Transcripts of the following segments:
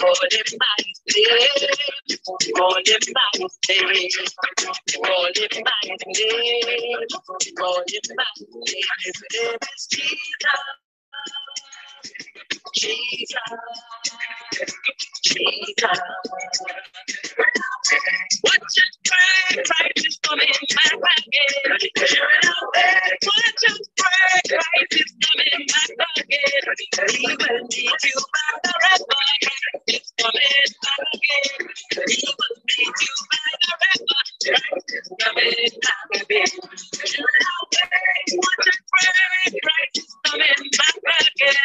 call him by his name, call him by his name, call him by his name, call him by his name, his name is Jesus. Jesus, Jesus. Watch and pray, Christ is coming back again. Watch and pray, Christ is coming back again. He will you by the coming back again. He will you by the is coming back again. Watch and pray, Christ is coming back again.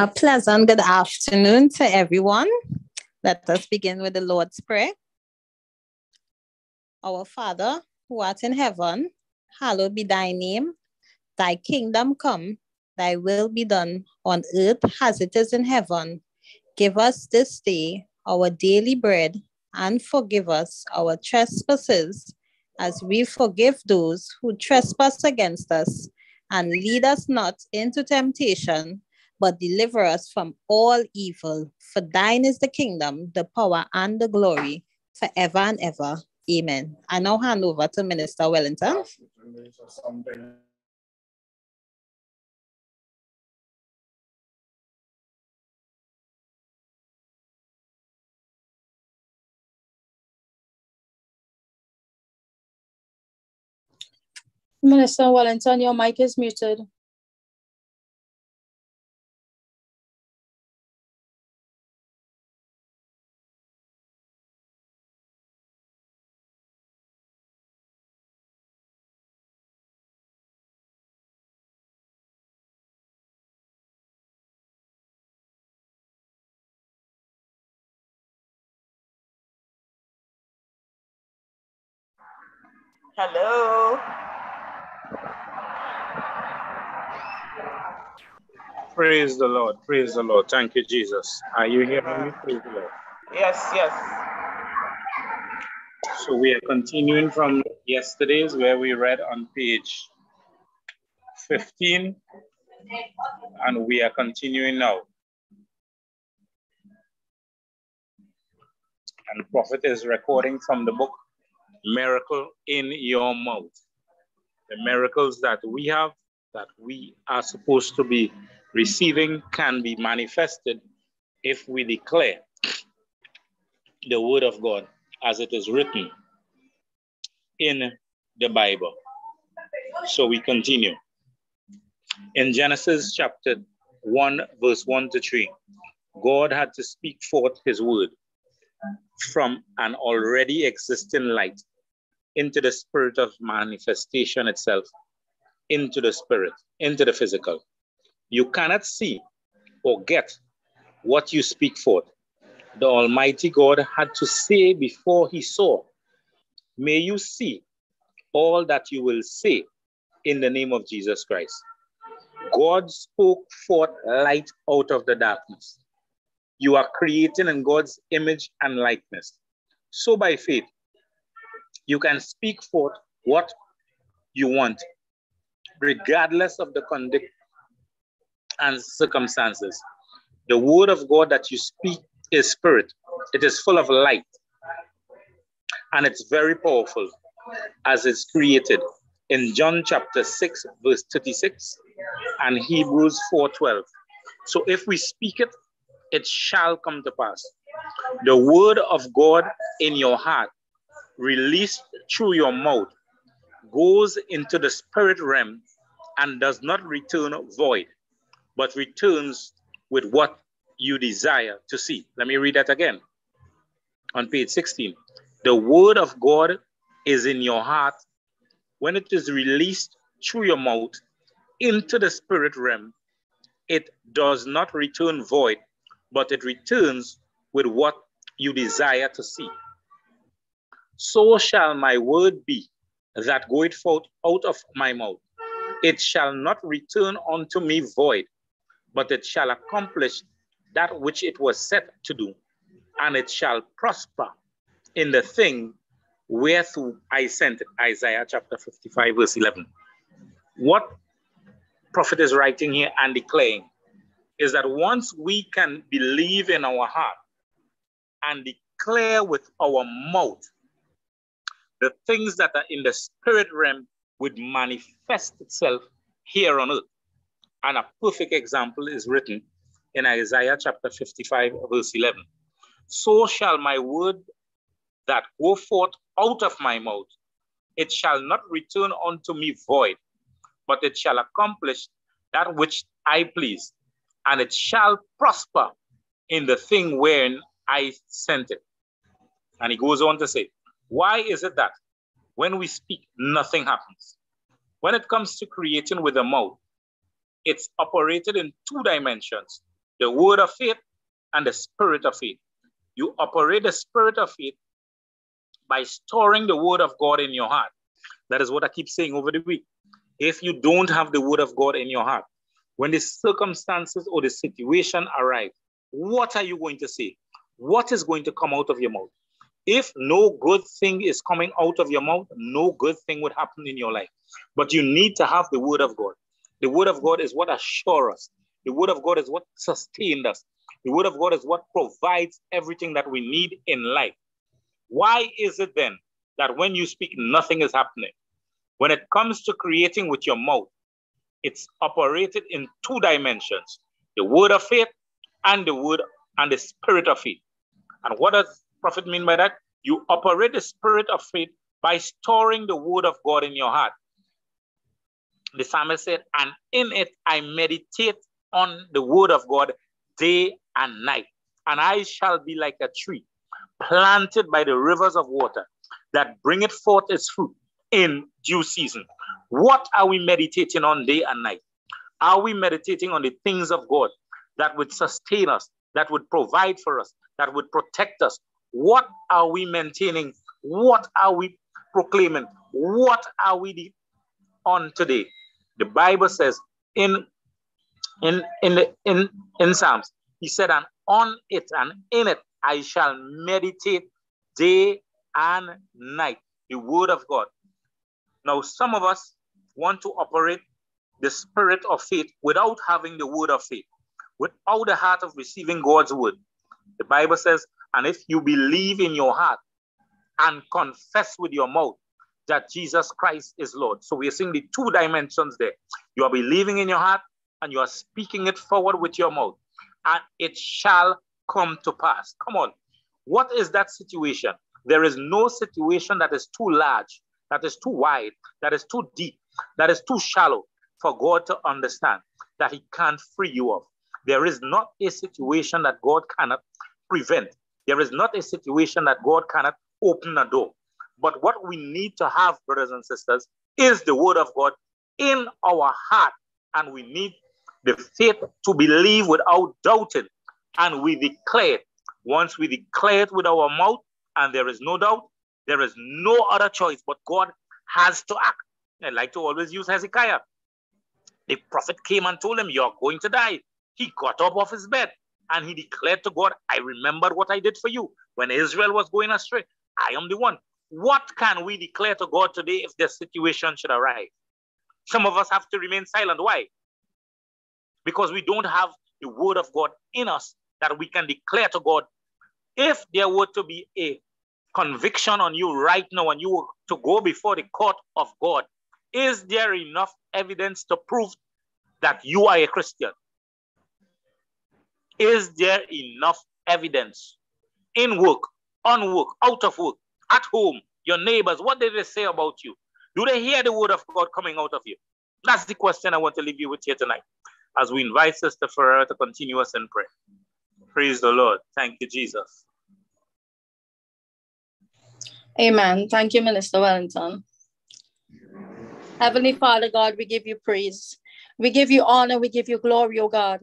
A pleasant good afternoon to everyone. Let us begin with the Lord's Prayer. Our Father, who art in heaven, hallowed be thy name. Thy kingdom come, thy will be done on earth as it is in heaven. Give us this day our daily bread and forgive us our trespasses as we forgive those who trespass against us. And lead us not into temptation, but deliver us from all evil. For thine is the kingdom, the power, and the glory forever and ever. Amen. I now hand over to Minister Wellington. Minister Wellington, your mic is muted. Hello. Praise the Lord. Praise the Lord. Thank you, Jesus. Are you hearing me? Praise the Lord. Yes, yes. So we are continuing from yesterday's where we read on page 15 and we are continuing now. And prophet is recording from the book Miracle in Your Mouth. The miracles that we have, that we are supposed to be receiving, can be manifested if we declare the word of God as it is written in the Bible. So we continue. In Genesis chapter 1, verse 1 to 3, God had to speak forth his word from an already existing light into the spirit of manifestation itself, into the spirit, into the physical. You cannot see or get what you speak forth. The Almighty God had to say before he saw. May you see all that you will say in the name of Jesus Christ. God spoke forth light out of the darkness. You are creating in God's image and likeness. So by faith, you can speak forth what you want, regardless of the conduct and circumstances. The word of God that you speak is spirit. It is full of light. And it's very powerful as it's created in John chapter 6, verse 36, and Hebrews 4:12. So if we speak it, it shall come to pass. The word of God in your heart, released through your mouth, goes into the spirit realm and does not return void, but returns with what you desire to see. Let me read that again. On page 16, the word of God is in your heart when it is released through your mouth into the spirit realm, it does not return void, but it returns with what you desire to see. So shall my word be that goeth forth out of my mouth. It shall not return unto me void, but it shall accomplish that which it was set to do, and it shall prosper in the thing whereto I sent it. Isaiah chapter 55, verse 11. What prophet is writing here and declaring is that once we can believe in our heart and declare with our mouth the things that are in the spirit realm would manifest itself here on earth. And a perfect example is written in Isaiah chapter 55, verse 11. So shall my word that go forth out of my mouth, it shall not return unto me void, but it shall accomplish that which I please, and it shall prosper in the thing wherein I sent it. And he goes on to say, Why is it that when we speak, nothing happens? When it comes to creating with the mouth, it's operated in two dimensions the word of faith and the spirit of faith. You operate the spirit of faith by storing the word of God in your heart. That is what I keep saying over the week. If you don't have the word of God in your heart, when the circumstances or the situation arrive, what are you going to say? What is going to come out of your mouth? If no good thing is coming out of your mouth, no good thing would happen in your life. But you need to have the word of God. The word of God is what assures us. The word of God is what sustains us. The word of God is what provides everything that we need in life. Why is it then that when you speak, nothing is happening? When it comes to creating with your mouth, it's operated in two dimensions the word of faith and the word and the spirit of faith. And what does prophet mean by that? You operate the spirit of faith by storing the word of God in your heart. The psalmist said, and in it I meditate on the word of God day and night, and I shall be like a tree planted by the rivers of water that bringeth forth its fruit in due season. What are we meditating on day and night? Are we meditating on the things of God that would sustain us, that would provide for us, that would protect us? What are we maintaining? What are we proclaiming? What are we on today? The Bible says in in in the, in in Psalms, he said, and on it and in it I shall meditate day and night, the word of God. Now, some of us want to operate the spirit of faith without having the word of faith, without the heart of receiving God's word. The Bible says, and if you believe in your heart and confess with your mouth that Jesus Christ is Lord. So we are seeing the two dimensions there. You are believing in your heart and you are speaking it forward with your mouth, and it shall come to pass. Come on. What is that situation? There is no situation that is too large, that is too wide, that is too deep, that is too shallow for God to understand that He can't free you of. There is not a situation that God cannot prevent. There is not a situation that God cannot open a door. But what we need to have, brothers and sisters, is the word of God in our heart. And we need the faith to believe without doubting and we declare it. Once we declare it with our mouth, and there is no doubt, there is no other choice but God has to act. I like to always use Hezekiah. The prophet came and told him, You're going to die. He got up off his bed and he declared to God, I remember what I did for you when Israel was going astray. I am the one. What can we declare to God today if this situation should arise? Some of us have to remain silent. Why? Because we don't have the word of God in us that we can declare to God. If there were to be a conviction on you right now and you were to go before the court of God, is there enough evidence to prove that you are a Christian? Is there enough evidence in work, on work, out of work, at home, your neighbors? What did they say about you? Do they hear the word of God coming out of you? That's the question I want to leave you with here tonight as we invite Sister Ferreira to continue us in prayer. Praise the Lord. Thank you, Jesus. Amen. Thank you, Minister Wellington. Heavenly Father God, we give you praise. We give you honor. We give you glory, O God.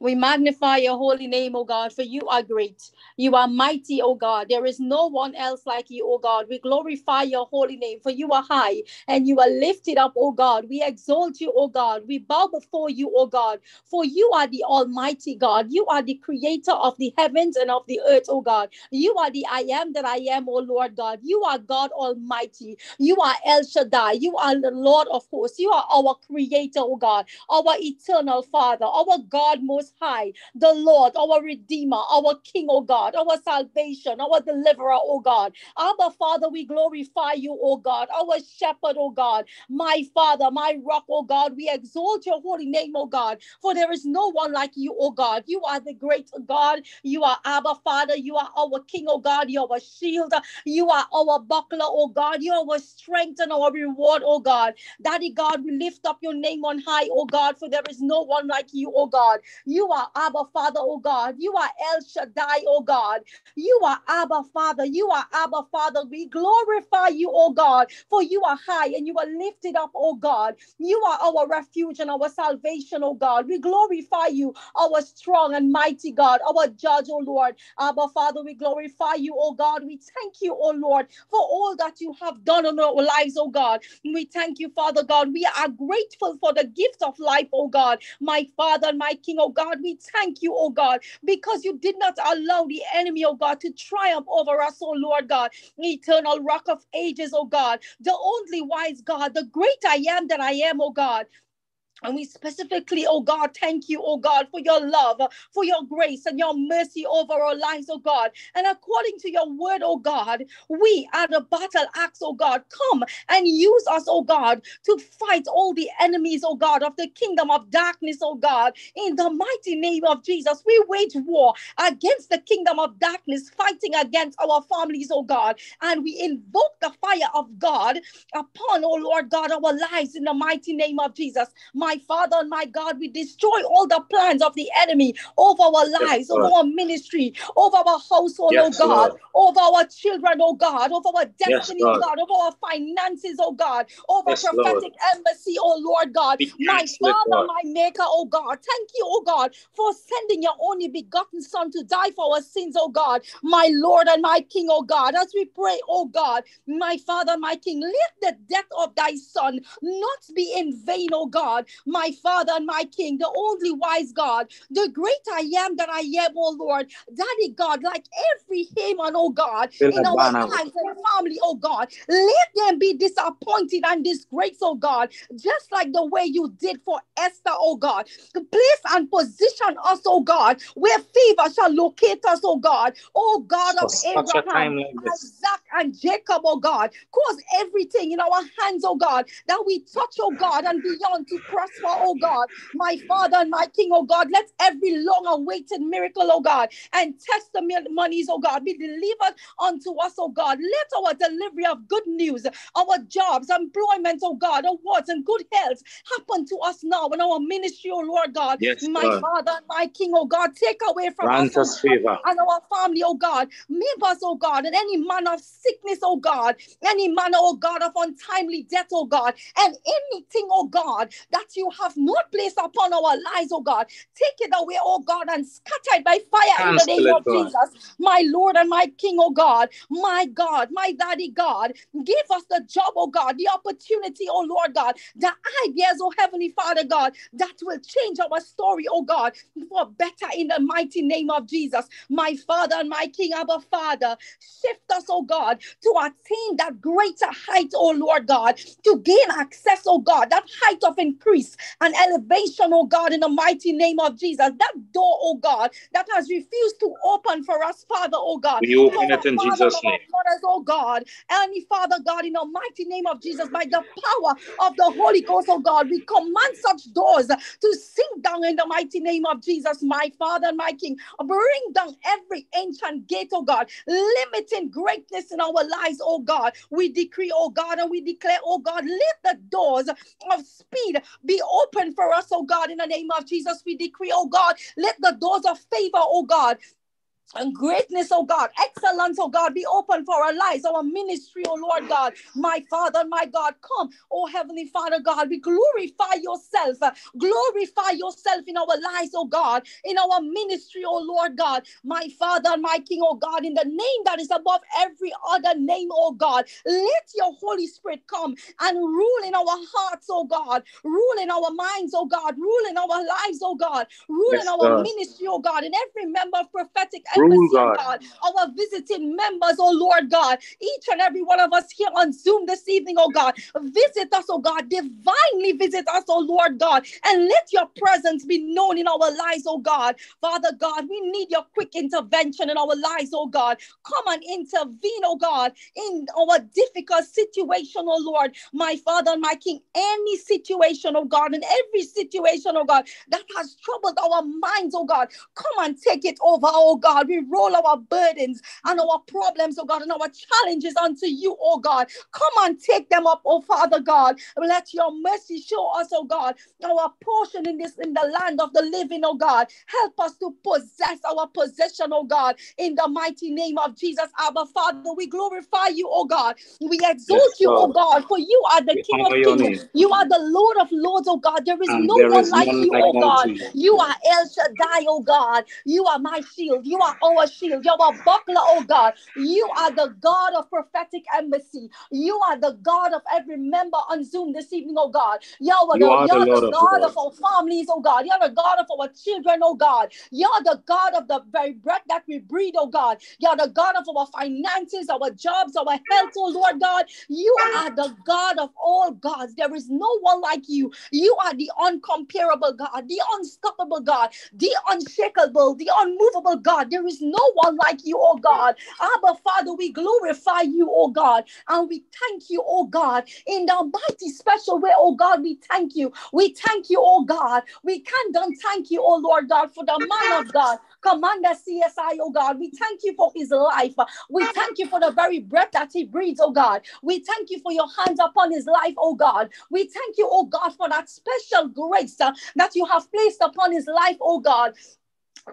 We magnify your holy name, O God, for you are great. You are mighty, O God. There is no one else like you, O God. We glorify your holy name, for you are high and you are lifted up, O God. We exalt you, O God. We bow before you, O God, for you are the Almighty God. You are the creator of the heavens and of the earth, O God. You are the I am that I am, O Lord God. You are God Almighty. You are El Shaddai. You are the Lord of hosts. You are our creator, O God, our eternal Father, our God most High, the Lord, our Redeemer, our King, oh God, our salvation, our deliverer, oh God. Our Father, we glorify you, oh God, our shepherd, oh God, my Father, my rock, oh God. We exalt your holy name, oh God, for there is no one like you, oh God. You are the great God. You are Abba, Father. You are our King, oh God. You are our shield. You are our buckler, oh God. You are our strength and our reward, oh God. Daddy God, we lift up your name on high, oh God, for there is no one like you, oh God. You you are Abba Father, oh God. You are El Shaddai, oh God. You are Abba Father. You are Abba Father. We glorify you, oh God, for you are high and you are lifted up, oh God. You are our refuge and our salvation, oh God. We glorify you, our strong and mighty God, our judge, oh Lord. Abba Father, we glorify you, oh God. We thank you, oh Lord, for all that you have done in our lives, oh God. We thank you, Father God. We are grateful for the gift of life, oh God. My Father, my King, oh God. God. We thank you, oh God, because you did not allow the enemy, oh God, to triumph over us, oh Lord God. Eternal rock of ages, oh God, the only wise God, the great I am that I am, oh God. And we specifically, oh God, thank you, oh God, for your love, for your grace and your mercy over our lives, oh God. And according to your word, oh God, we are the battle axe, oh God. Come and use us, oh God, to fight all the enemies, oh God, of the kingdom of darkness, oh God. In the mighty name of Jesus, we wage war against the kingdom of darkness, fighting against our families, oh God. And we invoke the fire of God upon, oh Lord God, our lives in the mighty name of Jesus. My my Father and my God, we destroy all the plans of the enemy over our lives, yes, over our ministry, over our household, oh yes, oh God, Lord. over our children, oh God, over our destiny, yes, oh God, over our finances, oh God, over prophetic Lord. embassy, oh Lord God. my Father, my Maker, oh God, thank you, oh God, for sending your only begotten Son to die for our sins, oh God, my Lord and my King, oh God, as we pray, oh God, my Father, my King, let the death of thy Son not be in vain, oh God, my Father and my King, the only wise God, the great I am that I am, oh Lord. Daddy God, like every Haman, oh God, in our lives and family, oh God, let them be disappointed and disgraced, oh God, just like the way you did for Esther, oh God. Place and position us, oh God, where favor shall locate us, oh God. Oh God of Abraham, like Isaac, and Jacob, oh God. Cause everything in our hands, oh God, that we touch, oh God, and beyond to prosper prosper, oh God. My Father and my King, oh God, let every long awaited miracle, oh God, and testimonies, oh God, be delivered unto us, oh God. Let our delivery of good news, our jobs, employment, oh God, awards and good health happen to us now in our ministry, oh Lord God. Yes, my God. Father and my King, oh God, take away from Grant us, us favor. and our family, oh God. Move us, oh God, and any man of sickness, oh God, any manner, oh God, of untimely death, oh God, and anything, oh God, that you have not placed upon our lives, oh God, take it away, oh God, and scatter it by fire in the name of Jesus, my Lord and my King, oh God, my God, my Daddy God, give us the job, oh God, the opportunity, oh Lord God, the ideas, oh Heavenly Father God, that will change our story, oh God, for better in the mighty name of Jesus, my Father and my King, our Father, shift us, oh God, to attain that greater height, oh Lord God, to gain access, oh God, that height of increase and elevation, oh God, in the mighty name of Jesus, that door, oh God, that has refused to open for us, Father, oh God. We open it in Father, Jesus' name. Mothers, oh God, and Father God, in the mighty name of Jesus, by the power of the Holy Ghost, oh God, we command such doors to sink down in the mighty name of Jesus, my Father and my King. Bring down every ancient gate, oh God, limiting greatness in our lives, oh God. We decree, oh God, and we declare, oh God, let the doors of speed be open for us, oh God, in the name of Jesus. We decree, oh God, let the doors of favor, oh God, and greatness, oh God, excellence, oh God, be open for our lives, our ministry, oh Lord God, my Father, my God, come, oh Heavenly Father God, we glorify yourself, glorify yourself in our lives, oh God, in our ministry, oh Lord God, my Father, my King, oh God, in the name that is above every other name, oh God, let your Holy Spirit come and rule in our hearts, oh God, rule in our minds, oh God, rule in our lives, oh God, rule Yes, in our God. ministry, oh God, in every member of prophetic Rule, embassy, oh. God, our visiting members, oh Lord God, each and every one of us here on Zoom this evening, oh God, visit us, oh God, divinely visit us, oh Lord God, and let your presence be known in our lives, oh God. Father God, we need your quick intervention in our lives, oh God. Come and intervene, oh God, in our difficult situation, oh Lord, my Father and my King. Any situation, oh God, in every situation, oh God, that has troubled our minds, oh God, come and take it over, oh God. We roll our burdens and our problems, oh God, and our challenges unto you, oh God. Come and take them up, oh Father God. Let your mercy show us, oh God, our portion in this in the land of the living, oh God. Help us to possess our possession, oh God, in the mighty name of Jesus, Abba Father. We glorify you, oh God. We exalt Yes, you, oh God. God, for you are the We King of Kings. name. You are the Lord of Lords, oh God. There is And no there one is like you, like oh God. you. You are El Shaddai, oh God. You are my shield. You are our shield. You are buckler, oh God. You are the God of prophetic embassy. You are the God of every member on Zoom this evening, oh God. You are You the, are you're Lord the God Lords. of our families, oh God. You're the God of our children, oh God. You're the God of the very breath that we breathe, oh God. You're the God of our finances, our jobs, our health, oh Lord God. You are the God of all gods. There is no one like you. You are the uncomparable God, the unstoppable God, the unshakable, the unmovable God. There is no one like you, oh God. Abba, Father, we glorify you, oh God, and we thank you, oh God, in the mighty special way, oh God. We thank you. We thank you, oh God. We can't done thank you, oh Lord God, for the man of God, Commander CSI, oh God. We thank you for his life. We thank you for the very breath that he breathes, oh God. We thank you for your hands upon his life, oh God. We thank you, oh God, for that special grace uh, that you have placed upon his life, oh God.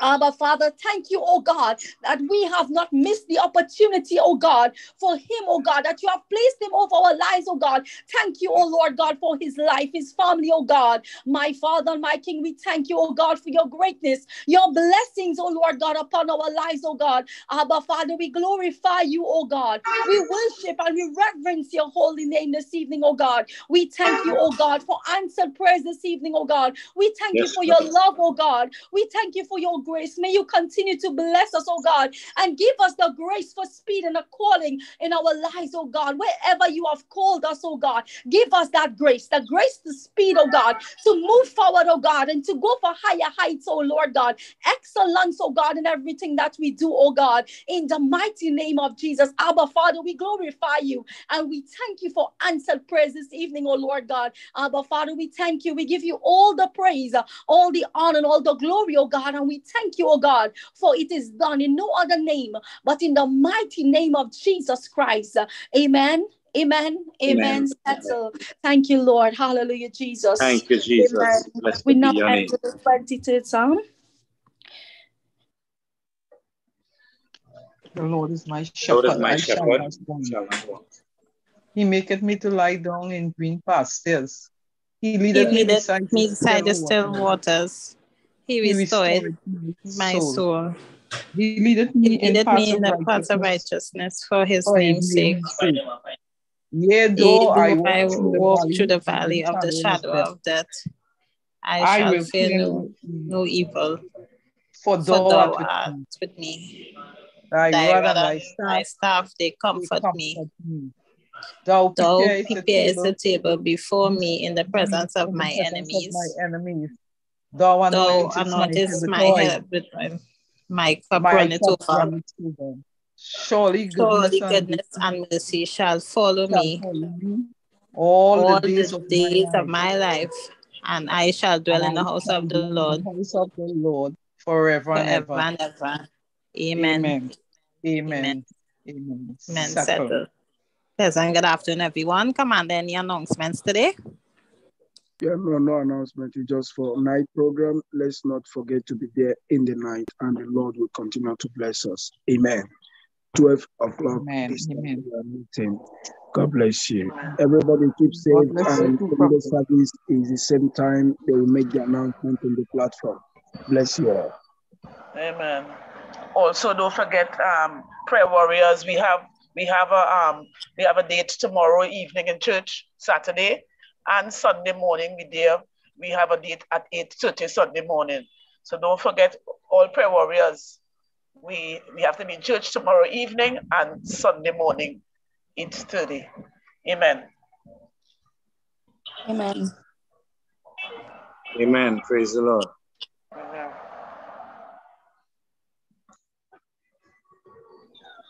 Abba, Father, thank you, oh God, that we have not missed the opportunity, oh God, for him, oh God, that you have placed him over our lives, oh God. Thank you, oh Lord God, for his life, his family, oh God. My Father and my King, we thank you, oh God, for your greatness, your blessings, oh Lord God, upon our lives, oh God. Abba, Father, we glorify you, oh God. We worship and we reverence your holy name this evening, oh God. We thank you, oh God, for answered prayers this evening, oh God. We thank you for your love, oh God. We thank you for your grace. May you continue to bless us, oh God, and give us the grace for speed and a calling in our lives, oh God. Wherever you have called us, oh God, give us that grace, the grace to speed, oh God, to move forward, oh God, and to go for higher heights, oh Lord God. Excellence, oh God, in everything that we do, oh God. In the mighty name of Jesus, Abba Father, we glorify you and we thank you for answered prayers this evening, oh Lord God. Abba Father, we thank you. We give you all the praise, all the honor, and all the glory, oh God. And we thank you, oh God, for it is done in no other name but in the mighty name of Jesus Christ. Amen. Amen. Amen. Amen. Settle. Thank you, Lord. Hallelujah, Jesus. Thank you, Jesus. We be now your enter the 23rd Psalm. The Lord is my Lord shepherd. is my I shepherd. shall. He maketh me to lie down in green pastures. He He leadeth me leadeth beside me the beside the still still waters. waters. He He restored my soul. He leadeth me in leadeth paths me in the paths of righteousness for his for name's sake. sake. Yea, though I though I walk through the walk valley of the valley of the shadow of death, I I shall will fear no, no evil. no evil, For for thou thou art with me. Thy Thy rod and thy staff they comfort comfort me. me. Thou Thou preparest a table before me in the presence of my presence of enemies. my enemies. Thou Thou anointest my head anointest with my head oil. My cup My runneth over. Surely goodness Surely and goodness and mercy shall follow shall me all all the days the of my days life. of my life, and I shall dwell in the house of the Lord the house of the Lord forever and forever ever. and ever. Amen. Amen. Amen. Amen. Amen. Amen. Settled. Pleasant good afternoon, everyone. Come on, any announcements today? Yeah, no, no announcement. It's just for night program. Let's not forget to be there in the night, and the Lord will continue to bless us. Amen. 12 o'clock Amen. this time Amen. meeting. God bless you. Everybody keep safe. God you And too, Sunday service is the same time they will make the announcement on the platform. Bless you all. Amen. Also, don't forget, um, prayer warriors. We have we have a um we have a date tomorrow evening in church, Saturday, and Sunday morning. We there we have a date at eight thirty Sunday morning. So don't forget, all prayer warriors. We we have to be in church tomorrow evening and Sunday morning, eight thirty. Amen. Amen. Amen. Praise the Lord. Amen.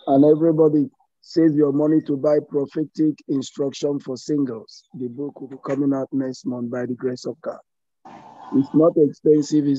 And everybody save your money to buy prophetic instruction for singles. The book will be coming out next month by the grace of God. It's not expensive. It's